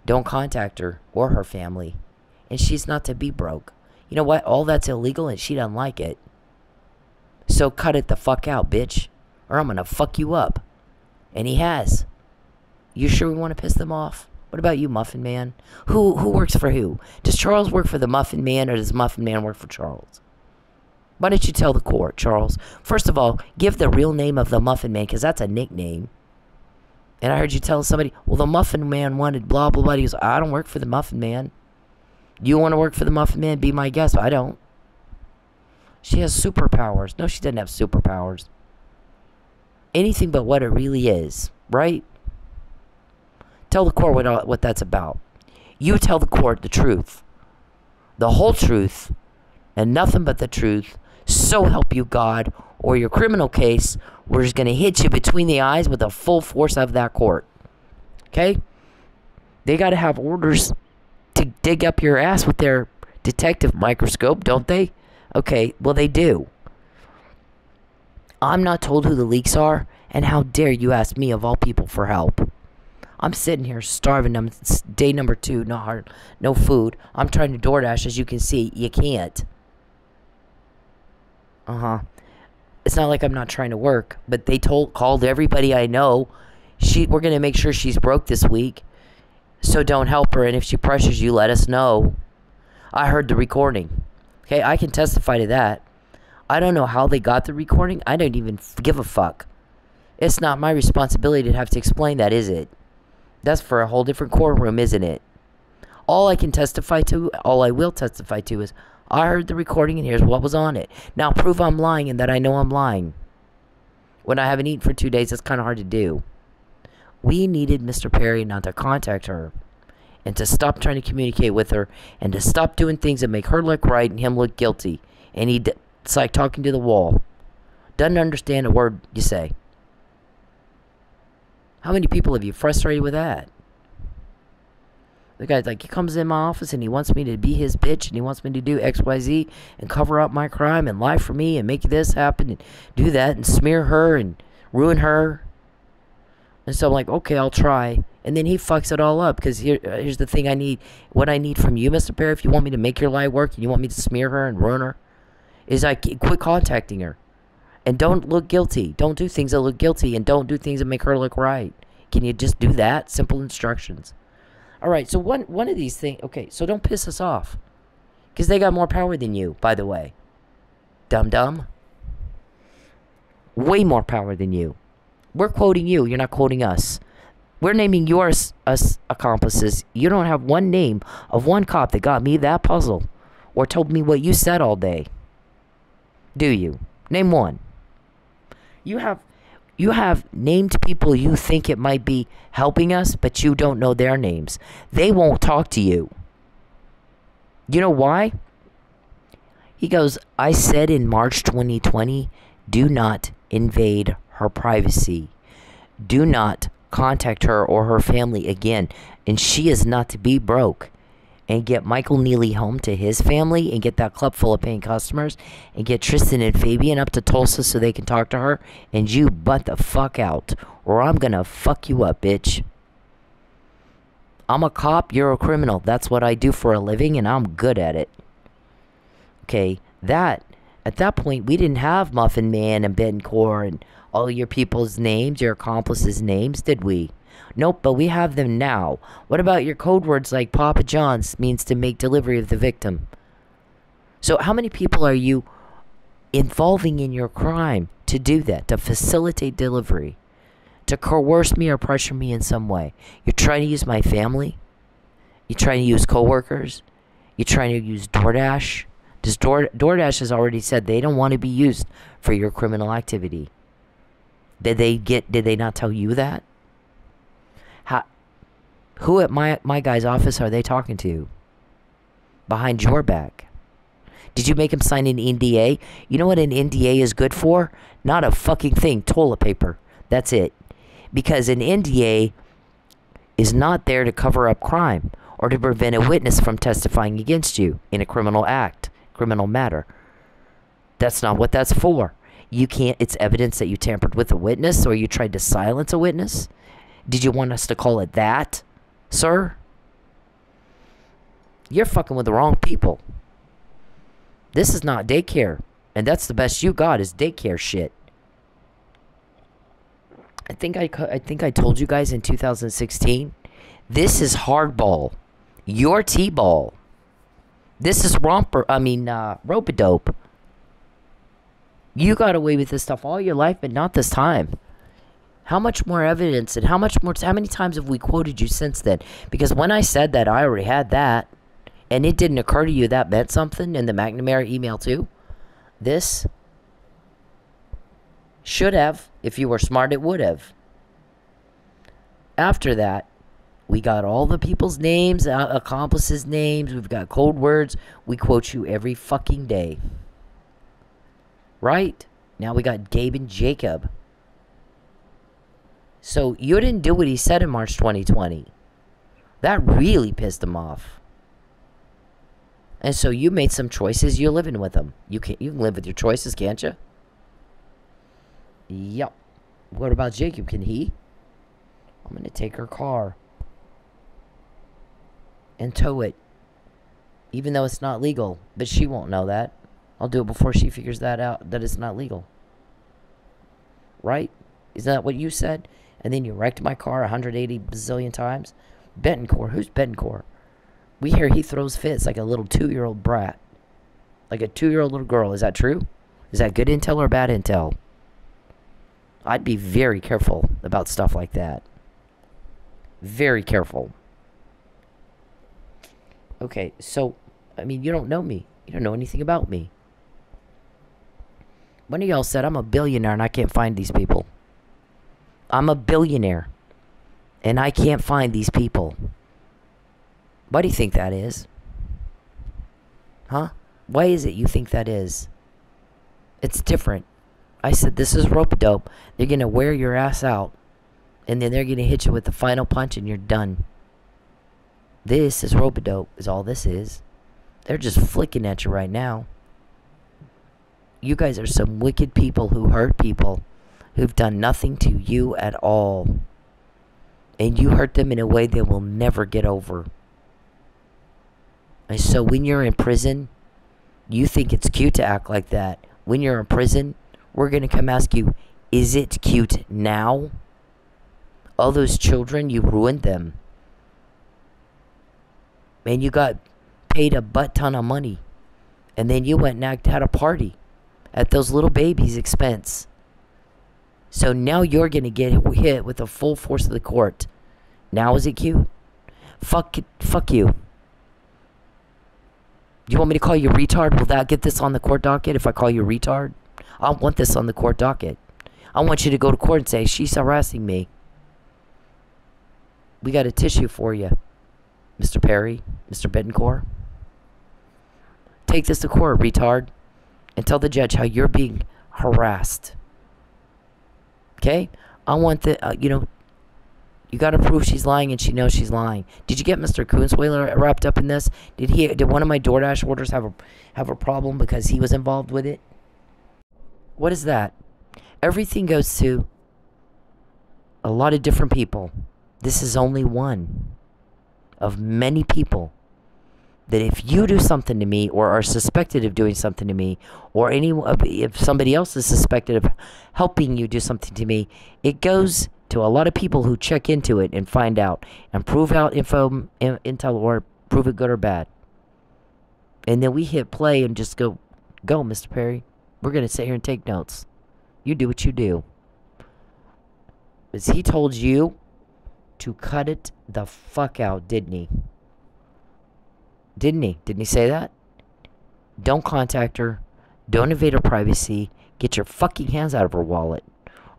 don't contact her or her family, and she's not to be broke. You know what? All that's illegal and she doesn't like it. So cut it the fuck out, bitch, or I'm gonna fuck you up. And he has. You sure we want to piss them off? What about you, Muffin Man? Who who works for who? Does Charles work for the Muffin Man or does Muffin Man work for Charles? Why don't you tell the court, Charles? First of all, give the real name of the Muffin Man because that's a nickname. And I heard you tell somebody, well, the Muffin Man wanted blah, blah, blah. He goes, I don't work for the Muffin Man. Do you want to work for the Muffin Man? Be my guest. I don't. She has superpowers. No, she doesn't have superpowers. Anything but what it really is, right? Tell the court what, uh, what that's about. You tell the court the truth. The whole truth and nothing but the truth. So help you God, or your criminal case, we're just going to hit you between the eyes with the full force of that court. Okay? They got to have orders to dig up your ass with their detective microscope, don't they? Okay, well, they do. I'm not told who the leaks are, and how dare you ask me, of all people, for help? I'm sitting here starving. I'm day number two, no hard, no food. I'm trying to DoorDash, as you can see. You can't. Uh huh. It's not like I'm not trying to work, but they told called everybody I know. She we're gonna make sure she's broke this week, so don't help her. And if she pressures you, let us know. I heard the recording. Okay, I can testify to that. I don't know how they got the recording. I don't even give a fuck. It's not my responsibility to have to explain that, is it? That's for a whole different courtroom, isn't it? All I can testify to, all I will testify to is I heard the recording and here's what was on it. Now prove I'm lying and that I know I'm lying. When I haven't eaten for two days, it's kind of hard to do. We needed Mr. Perry not to contact her and to stop trying to communicate with her and to stop doing things that make her look right and him look guilty. And he, it's like talking to the wall. Doesn't understand a word you say. How many people have you frustrated with that? The guy's like, he comes in my office and he wants me to be his bitch and he wants me to do XYZ and cover up my crime and lie for me and make this happen and do that and smear her and ruin her. And so I'm like, okay, I'll try. And then he fucks it all up because here, uh, here's the thing I need. What I need from you, Mr. Perry, if you want me to make your lie work and you want me to smear her and ruin her, is I quit contacting her. And don't look guilty. Don't do things that look guilty and don't do things that make her look right. Can you just do that? Simple instructions. All right, so one one of these things. Okay, so don't piss us off, because they got more power than you. By the way, dum dum. Way more power than you. We're quoting you. You're not quoting us. We're naming yours us accomplices. You don't have one name of one cop that got me that puzzle, or told me what you said all day. Do you? Name one. You have you have named people you think it might be helping us, but you don't know their names. They won't talk to you. You know why? He goes, I said in March 2020, do not invade her privacy. Do not contact her or her family again. And she is not to be broke and get Michael Neely home to his family and get that club full of paying customers and get Tristan and Fabian up to Tulsa so they can talk to her and you butt the fuck out or I'm gonna fuck you up, bitch. I'm a cop, you're a criminal. That's what I do for a living and I'm good at it. Okay, that at that point we didn't have Muffin Man and Bencore and all your people's names, your accomplices' names, did we? Nope, but we have them now. What about your code words like Papa John's means to make delivery of the victim? So how many people are you involving in your crime to do that, to facilitate delivery? to coerce me or pressure me in some way. You're trying to use my family. You're trying to use coworkers. You're trying to use DoorDash. Does Door, DoorDash has already said they don't want to be used for your criminal activity. Did they get? Did they not tell you that? Who at my my guy's office are they talking to? Behind your back. Did you make him sign an NDA? You know what an NDA is good for? Not a fucking thing. Toilet paper. That's it. Because an NDA is not there to cover up crime or to prevent a witness from testifying against you in a criminal act, criminal matter. That's not what that's for. You can't, it's evidence that you tampered with a witness or you tried to silence a witness. Did you want us to call it that, sir? You're fucking with the wrong people. This is not daycare. And that's the best you got is daycare shit. I think I, I think I told you guys in 2016. This is hardball. Your T-ball. This is romper. I mean, uh, rope-a-dope. You got away with this stuff all your life, but not this time. How much more evidence and how much more? How many times have we quoted you since then? Because when I said that, I already had that, and it didn't occur to you that meant something in the McNamara email too. This should have, if you were smart, it would have. After that, we got all the people's names, uh, accomplices' names. We've got code words. We quote you every fucking day. Right? Now we got Gabe and Jacob. So you didn't do what he said in March 2020. That really pissed him off. And so you made some choices. You're living with them. You can you can live with your choices, can't you? Yep. What about Jacob? Can he? I'm gonna take her car and tow it. Even though it's not legal. But she won't know that. I'll do it before she figures that out that it's not legal. Right? Isn't that what you said? And then you wrecked my car 180 bazillion times? Betancourt. Who's Betancourt? We hear he throws fits like a little two year old brat. Like a two year old little girl. Is that true? Is that good intel or bad intel? I'd be very careful about stuff like that. Very careful. Okay, so, I mean, you don't know me. You don't know anything about me. One of y'all said I'm a billionaire and I can't find these people. I'm a billionaire and I can't find these people. Why do you think that is? Huh? Why is it you think that is? It's different. I said this is rope dope. They're going to wear your ass out and then they're going to hit you with the final punch and you're done. This is rope dope is all this is. They're just flicking at you right now. You guys are some wicked people who hurt people who've done nothing to you at all. And you hurt them in a way they will never get over. And so when you're in prison, you think it's cute to act like that. When you're in prison, we're going to come ask you, is it cute now? All those children, you ruined them. Man, you got paid a butt ton of money. And then you went and had a party at those little babies' expense. So now you're going to get hit with the full force of the court. Now is it cute? Fuck, fuck you. You want me to call you retard? Will that get this on the court docket if I call you retard? I want this on the court docket. I want you to go to court and say, she's harassing me. We got a tissue for you, Mr. Perry, Mr. Betancourt. Take this to court, retard, and tell the judge how you're being harassed. Okay? I want the, uh, you know, you got to prove she's lying and she knows she's lying. Did you get Mr. Koonsweiler wrapped up in this? Did he, did one of my DoorDash orders have a, have a problem because he was involved with it? What is that? Everything goes to a lot of different people. This is only one of many people that if you do something to me or are suspected of doing something to me or any uh, if somebody else is suspected of helping you do something to me it goes to a lot of people who check into it and find out and prove out info in, intel or prove it good or bad. And then we hit play and just go go mr perry. We're going to sit here and take notes. You do what you do. Is he told you to cut it the fuck out, didn't he? Didn't he? Didn't he say that? Don't contact her. Don't invade her privacy. Get your fucking hands out of her wallet.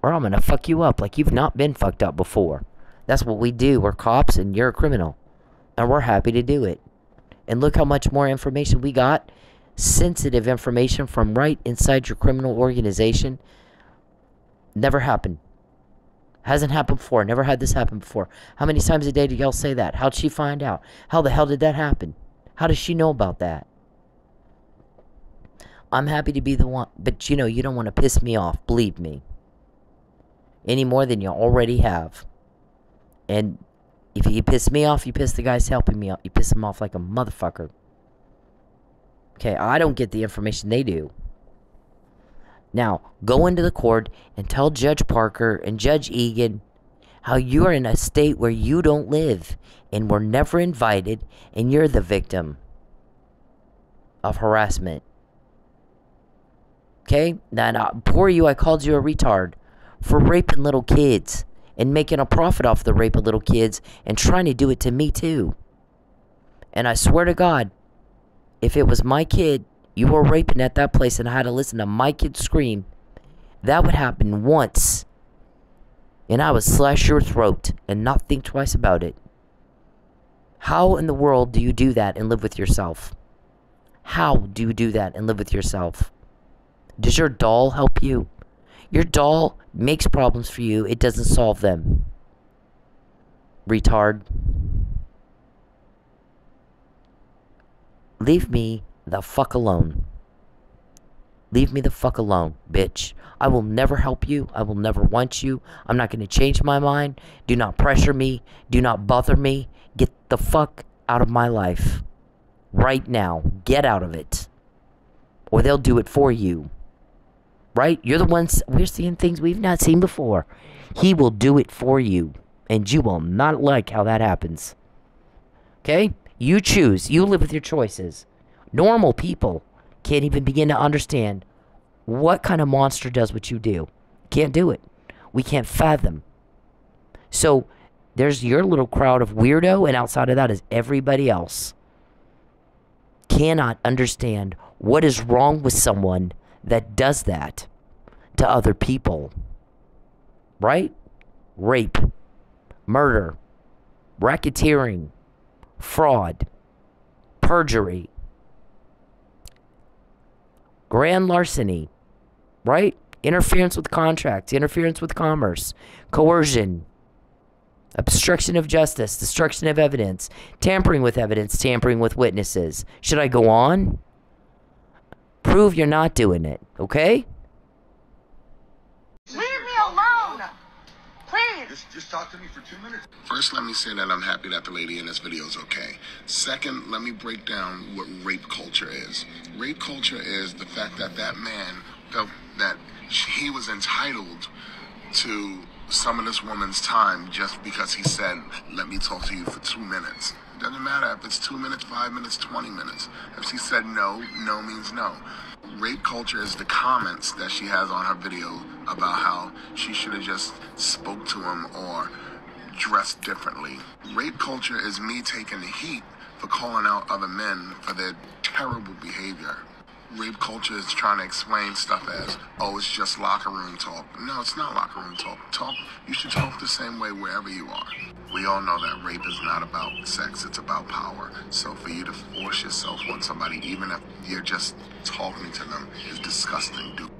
Or I'm gonna fuck you up like you've not been fucked up before. That's what we do. We're cops and you're a criminal. And we're happy to do it. And look how much more information we got. Sensitive information from right inside your criminal organization. Never happened. Hasn't happened before. Never had this happen before. How many times a day do y'all say that? How'd she find out? How the hell did that happen? How does she know about that? I'm happy to be the one, but you know, you don't want to piss me off, believe me. Any more than you already have. And if you piss me off, you piss the guys helping me off. You piss them off like a motherfucker. Okay, I don't get the information they do. Now, go into the court and tell Judge Parker and Judge Egan how you are in a state where you don't live and were never invited and you're the victim of harassment. Okay? Now, now, uh, poor you, I called you a retard for raping little kids and making a profit off the rape of little kids and trying to do it to me too. And I swear to God, if it was my kid you were raping at that place and I had to listen to my kid scream, that would happen once. And I would slash your throat and not think twice about it. How in the world do you do that and live with yourself? How do you do that and live with yourself? Does your doll help you? Your doll makes problems for you, it doesn't solve them. Retard. Leave me the fuck alone. Leave me the fuck alone, bitch. I will never help you. I will never want you. I'm not going to change my mind. Do not pressure me. Do not bother me. Get the fuck out of my life. Right now. Get out of it. Or they'll do it for you. Right? You're the ones. We're seeing things we've not seen before. He will do it for you. And you will not like how that happens. Okay? You choose. You live with your choices. Normal people can't even begin to understand what kind of monster does what you do. Can't do it. We can't fathom. So there's your little crowd of weirdo, and outside of that is everybody else. Cannot understand what is wrong with someone that does that to other people. Right? Rape, murder, racketeering, fraud, perjury, grand larceny, right? Interference with contracts, interference with commerce, coercion, obstruction of justice, destruction of evidence, tampering with evidence, tampering with witnesses. Should I go on? Prove you're not doing it, okay? Leave me alone! Please! Just, just talk to me for two minutes. First, let me say that I'm happy that the lady in this video is okay. Second, let me break down what rape culture is. Rape culture is the fact that that man felt that he was entitled to some of this woman's time just because he said, let me talk to you for two minutes. It doesn't matter if it's two minutes, five minutes, 20 minutes. If she said no, no means no. Rape culture is the comments that she has on her video about how she should have just spoke to him or dressed differently. Rape culture is me taking the heat for calling out other men for their terrible behavior. Rape culture is trying to explain stuff as, oh, it's just locker room talk. No, it's not locker room talk. Talk. You should talk the same way wherever you are. We all know that rape is not about sex; it's about power. So for you to force yourself on somebody, even if you're just talking to them, is disgusting, dude.